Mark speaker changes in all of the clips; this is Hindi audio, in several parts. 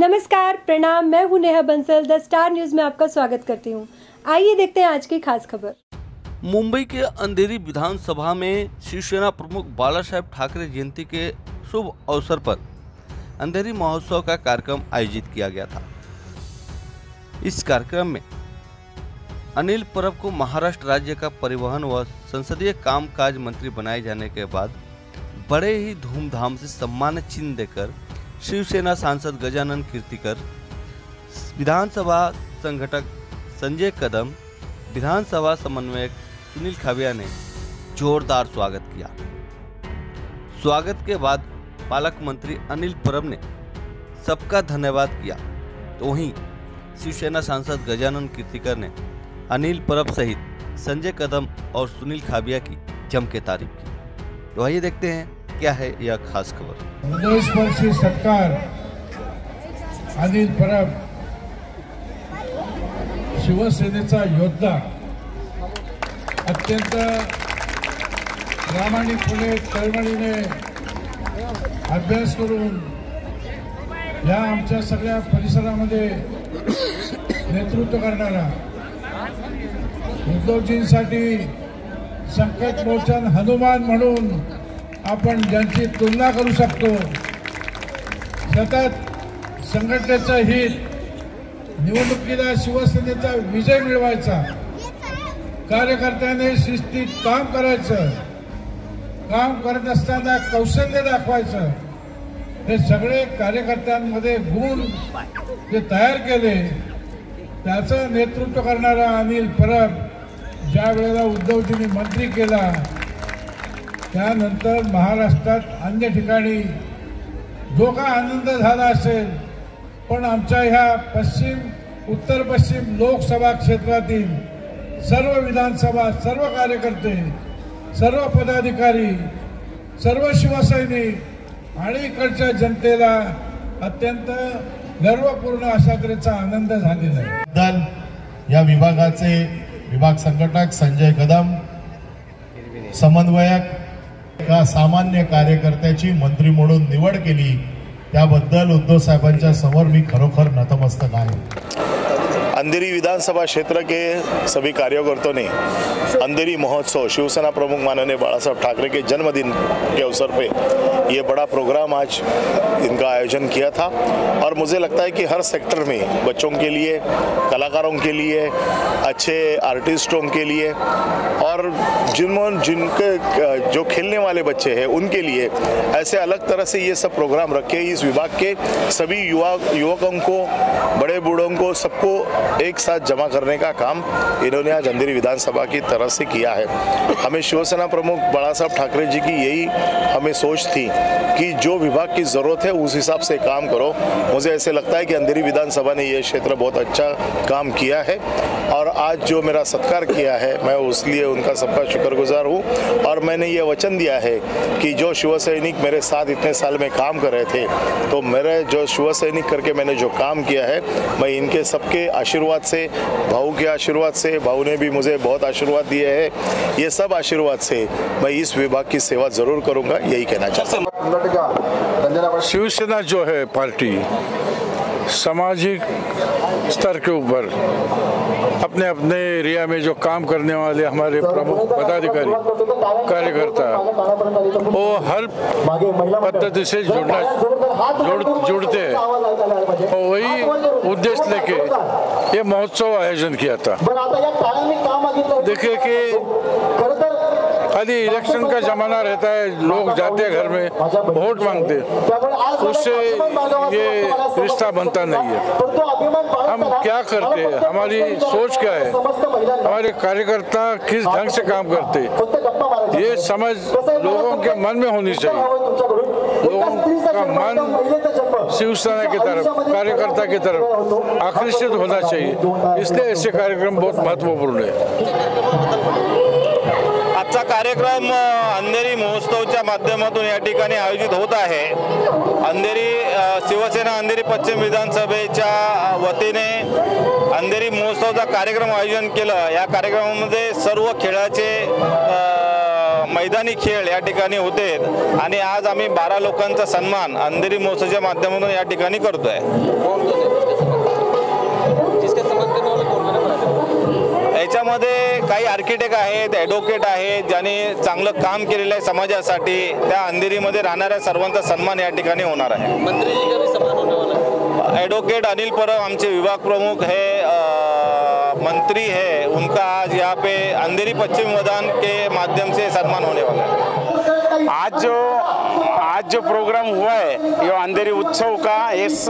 Speaker 1: नमस्कार, प्रणाम, मैं हूँ Neha Bansal, the Star News में आपका स्वागत करती हूँ। आइए देखते हैं आज की खास खबर।
Speaker 2: मुंबई के अंधेरी विधानसभा में शिवसेना प्रमुख बाला साहेब ठाकरे जयंती के शुभ अवसर पर अंधेरी महोत्सव का कार्यक्रम आयोजित किया गया था। इस कार्यक्रम में अनिल परब को महाराष्ट्र राज्य का परिवहन व संसदीय कामकाज मंत्री बनाए जाने के बाद बड़े ही धूमधाम से सम्मान चिन्ह देकर शिवसेना सांसद गजानन कीर्तिकर, विधानसभा संगठक संजय कदम, विधानसभा समन्वयक सुनील खाबिया ने जोरदार स्वागत किया। स्वागत के बाद पालक मंत्री अनिल परब ने सबका धन्यवाद किया। तो वहीं शिवसेना सांसद गजानन कीर्तिकर ने अनिल परब सहित संजय कदम और सुनील खाबिया की जम के तारीफ़ की। तो आइए देखते हैं क्या है यह खास खबर?
Speaker 3: हृदयस्पर्शी सत्कार अनिल परब शिवसेनेचा योद्धा अत्यंत प्रामाणिकपणे तळमळीने अभ्यास करून या आमच्या सगळ्या परिसरामध्ये नेतृत्व करणारा उद्धवजींसाठी संकट मोचन हनुमान म्हणून आपण ज्यांची तुलना करू शकतो सतत संघटनेचं हित निवडणुकीला शिवसेनेचा विजय मिळवायचा कार्यकर्त्याने शिस्तीत काम करायचं काम करत असताना कौशल्य दाखवायचं हे सगळे कार्यकर्त्यांमध्ये गुण जे तयार केले त्याचं नेतृत्व करणारा अनिल परब ज्या वेळेला उद्धवजींनी मंत्री केला त्यानंतर महाराष्ट्रात अन्य ठिकाणी जो का आनंद झाला असेल पण आमच्या ह्या पश्चिम उत्तर पश्चिम लोकसभा क्षेत्रातील सर्व विधानसभा सर्व कार्यकर्ते सर्व पदाधिकारी सर्व शिवसैनिक आणि इकडच्या जनतेला अत्यंत गर्वपूर्ण अशा तऱ्हेचा आनंद झालेला आहे.
Speaker 4: दल या विभागाचे विभाग संघटक संजय कदम समन्वयक एका सामान्य कार्यकर्त्याची मंत्री म्हणून निवड केली त्याबद्दल उद्धव साहेबांच्या समोर मी खरोखर नतमस्तक आहे.
Speaker 5: अंधेरी विधानसभा क्षेत्र के सभी कार्यकर्ताओं ने अंधेरी महोत्सव, शिवसेना प्रमुख माननीय बाला साहब ठाकरे के जन्मदिन के अवसर पे ये बड़ा प्रोग्राम आज इनका आयोजन किया था। और मुझे लगता है कि हर सेक्टर में बच्चों के लिए, कलाकारों के लिए, अच्छे आर्टिस्टों के लिए और जिन जिनके, जो खेलने वाले बच्चे हैं, उनके लिए ऐसे अलग तरह से ये सब प्रोग्राम रखे। इस विभाग के सभी युवा, युवकों को, बड़े बूढ़ों को, सबको एक साथ जमा करने का काम इन्होंने आज अंधेरी विधानसभा की तरफ़ से किया है। हमें शिवसेना प्रमुख बाला साहब ठाकरे जी की यही हमें सोच थी कि जो विभाग की ज़रूरत है, उस हिसाब से काम करो। मुझे ऐसे लगता है कि अंधेरी विधानसभा ने यह क्षेत्र बहुत अच्छा काम किया है और आज जो मेरा सत्कार किया है, मैं उस लिए उनका सबका शुक्रगुजार हूँ। और मैंने ये वचन दिया है कि जो शिव सैनिक मेरे साथ इतने साल में काम कर रहे थे तो मेरे जो शिव सैनिक करके मैंने जो काम किया है, मैं इनके सबके आशीर्वाद से भाऊ के आशीर्वाद से भाऊ ने भी मुझे बहुत आशीर्वाद दिए हैं। ये सब आशीर्वाद से मैं इस विभाग की सेवा ज़रूर करूँगा यही कहना चाहता हूँ।
Speaker 6: शिवसेना जो है पार्टी सामाजिक स्तर के ऊपर अपने अपने एरिया में जो काम करने वाले हमारे प्रमुख पदाधिकारी कार्यकर्ता वो हर पद्धति से जुड़ना जुड़ जुड़ते हैं और वही उद्देश्य लेके ये महोत्सव आयोजन किया था। देखिए कि खाली इलेक्शन का जमाना रहता है लोग जाते हैं घर में वोट मांगते उससे ये रिश्ता बनता नहीं है। हम क्या करते हैं? हमारी सोच क्या है? हमारे कार्यकर्ता किस ढंग से काम करते ये समझ लोगों के मन में होनी चाहिए। लोगों का मन शिवसेना की तरफ कार्यकर्ता की तरफ आकर्षित होना चाहिए। इसलिए ऐसे कार्यक्रम बहुत महत्त्वपूर्ण है।
Speaker 7: आजचा कार्यक्रम अंधेरी महोत्सवच्या माध्यमातून या ठिकाणी आयोजित होत आहे. अंधेरी शिवसेना अंधेरी पश्चिम विधानसभेच्या वतीने अंधेरी महोत्सवचा कार्यक्रम आयोजन केलं. या कार्यक्रमामध्ये सर्व खेळाचे मैदानी खेळ या ठिकाणी होते. आणि आज आम्ही बारा लोकांचा सन्मान अंधेरी महोत्सवाच्या माध्यमातून या ठिकाणी करतोय. याच्यामध्ये काही आर्किटेक्ट आहेत ॲडव्होकेट आहेत ज्यांनी चांगलं काम केलेलं आहे समाजासाठी. त्या अंधेरीमध्ये राहणाऱ्या सर्वांचा सन्मान या ठिकाणी होणार आहे. एडवोकेट अनिल परब आमचे विभाग प्रमुख है मंत्री है, उनका आज यहाँ पे अंधेरी पश्चिम मैदान के माध्यम से सम्मान होने वाला है।
Speaker 8: आज जो आज जो प्रोग्राम हुआ है ये अंधेरी उत्सव का इस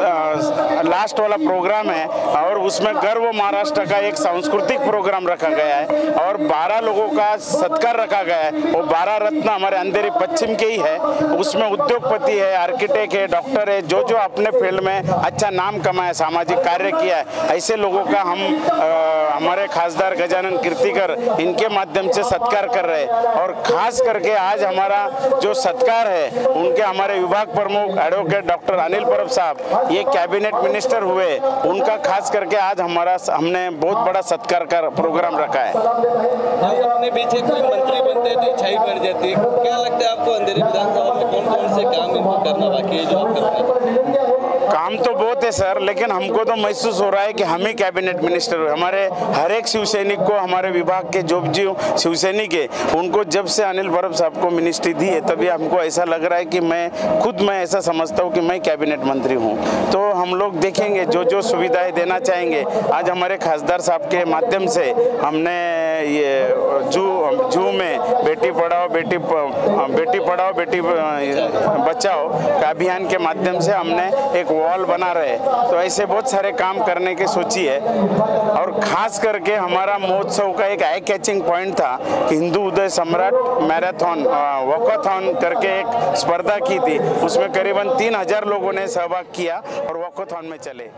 Speaker 8: लास्ट वाला प्रोग्राम है और उसमें गर्व महाराष्ट्र का एक सांस्कृतिक प्रोग्राम रखा गया है और 12 लोगों का सत्कार रखा गया है। वो 12 रत्न हमारे अंधेरी पश्चिम के ही है। उसमें उद्योगपति है आर्किटेक्ट है डॉक्टर है जो जो अपने फ़ील्ड में अच्छा नाम कमाया सामाजिक कार्य किया है ऐसे लोगों का हम अ, हमारे खासदार गजानन कीर्तिकर इनके माध्यम से सत्कार कर रहे हैं। और खास करके आज हमारा जो सत्कार है उनके हमारे विभाग प्रमुख एडवोकेट डॉक्टर अनिल परब साहब ये कैबिनेट मिनिस्टर हुए। उनका खास करके आज हमारा हमने बहुत बड़ा सत्कार का प्रोग्राम रखा है।
Speaker 9: अपने पीछे कोई मंत्री बनते तो इच्छाई बढ़ जाती क्या लगता है आपको अंधेरी विधानसभा में कौन कौन से काम इनको करना बाकी है जो आप कर रहे हैं?
Speaker 8: काम तो बहुत है सर लेकिन हमको तो महसूस हो रहा है कि हम ही कैबिनेट मिनिस्टर हुए। हमारे हर एक शिव सैनिक को हमारे विभाग के जो भी शिव सैनिक है उनको जब से अनिल भरब साहब को मिनिस्ट्री दी है तभी हमको ऐसा लग रहा है कि मैं, खुद मैं ऐसा समझता हूँ कि मैं कैबिनेट मंत्री हूँ। तो हम लोग देखेंगे जो जो सुविधाएँ देना चाहेंगे। आज हमारे खासदार साहब के माध्यम से हमने ये, जू जू में बेटी पढ़ाओ, बेटी बेटी पढ़ाओ, बेटी बचाओ का अभियान के माध्यम से हमने एक वॉल बना रहे तो ऐसे बहुत सारे काम करने की सोची है। और खास करके हमारा महोत्सव का एक आई कैचिंग पॉइंट था कि हिंदू उदय सम्राट मैराथन वॉकाथॉन करके एक स्पर्धा की थी। उसमें करीबन तीन हज़ार लोगों ने सहभाग किया और वॉकाथॉन में चले।